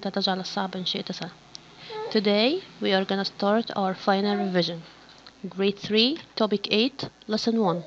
تجعل الصعب إن شئت سهل Today we are gonna start our final revision Grade 3 Topic 8 Lesson 1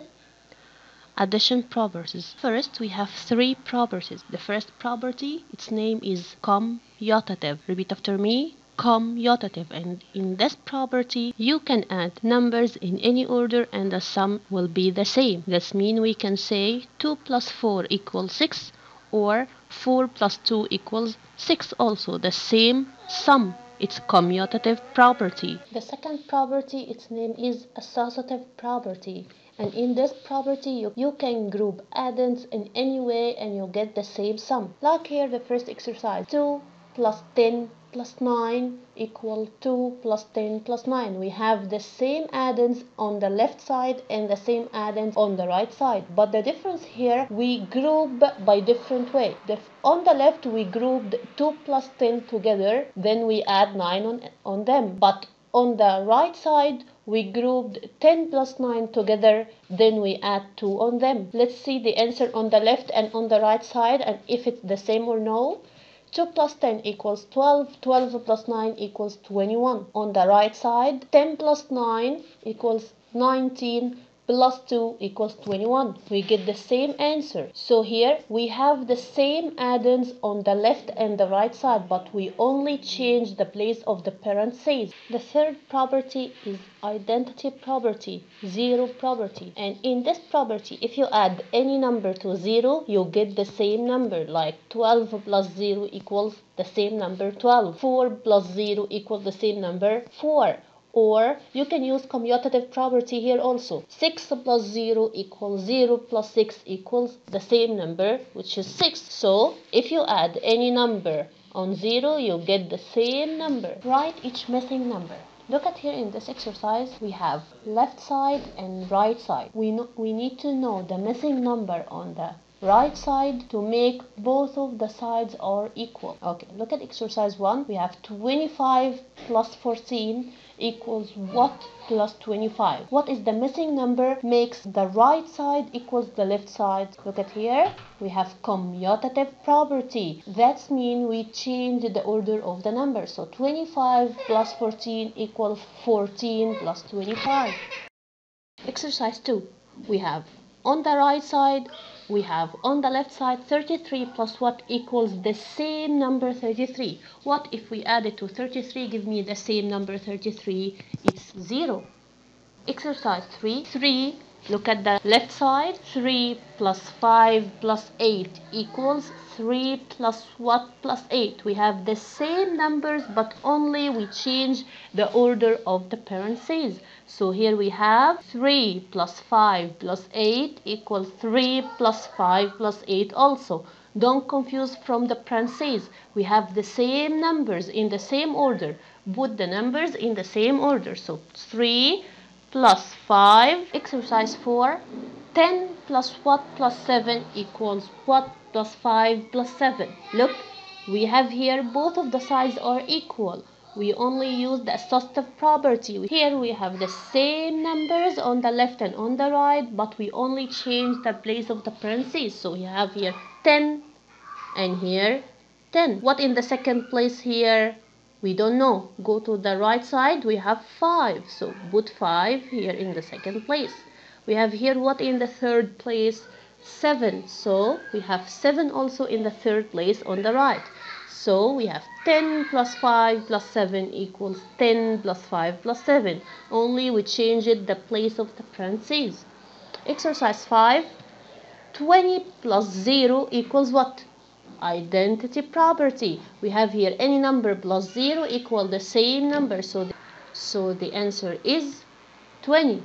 Addition properties First we have three properties The first property its name is commutative Repeat after me commutative and in this property you can add numbers in any order and the sum will be the same this means we can say 2 plus 4 equals 6 or 4 plus 2 equals 6 also the same sum its commutative property. The second property its name is associative property. And in this property you, you can group addends in any way and you get the same sum. Like here the first exercise. 2 plus 10 plus 9 equal 2 plus 10 plus 9 we have the same addends on the left side and the same addends on the right side. But the difference here we group by different way. The, on the left we grouped 2 plus 10 together then we add 9 on, on them. But on the right side we grouped 10 plus 9 together then we add 2 on them. Let's see the answer on the left and on the right side and if it's the same or no 2 plus 10 equals 12, 12 plus 9 equals 21. On the right side, 10 plus 9 equals 19 plus 2 equals 21. We get the same answer. So here we have the same addends on the left and the right side, but we only change the place of the parentheses. The third property is identity property, zero property. And in this property, if you add any number to zero, you get the same number, like 12 plus 0 equals the same number 12. 4 plus 0 equals the same number 4 or you can use commutative property here also. 6 plus 0 equals 0 plus 6 equals the same number which is 6 so if you add any number on 0 you get the same number. Write each missing number. Look at here in this exercise, we have left side and right side. We, know, we need to know the missing number on the right side to make both of the sides are equal. Okay, look at exercise 1. We have 25 plus 14 equals what plus 25. What is the missing number makes the right side equals the left side. Look at here. We have commutative property. That means we change the order of the number. So 25 plus 14 equals 14 plus 25. Exercise 2. We have on the right side we have on the left side 33 plus what equals the same number 33 what if we add it to 33 give me the same number 33 it's 0 exercise 3 3 look at the left side. 3 plus 5 plus 8 equals 3 plus what plus 8 we have the same numbers but only we change the order of the parentheses. So here we have 3 plus 5 plus 8 equals 3 plus 5 plus 8 also. Don't confuse from the parentheses. We have the same numbers in the same order. Put the numbers in the same order. So 3 plus 5 exercise 4 10 plus what plus 7 equals what plus 5 plus 7 look we have here both of the sides are equal. We only use the associative property. Here we have the same numbers on the left and on the right but we only change the place of the parentheses. So we have here 10 and here 10 what in the second place here we don't know. Go to the right side we have 5 so put 5 here in the second place. We have here what in the third place? 7 so we have 7 also in the third place on the right. So we have 10 plus 5 plus 7 equals 10 plus 5 plus 7 only we change it the place of the parentheses. Exercise 5 20 plus 0 equals what identity property. We have here any number plus 0 equal the same number so the, so the answer is 20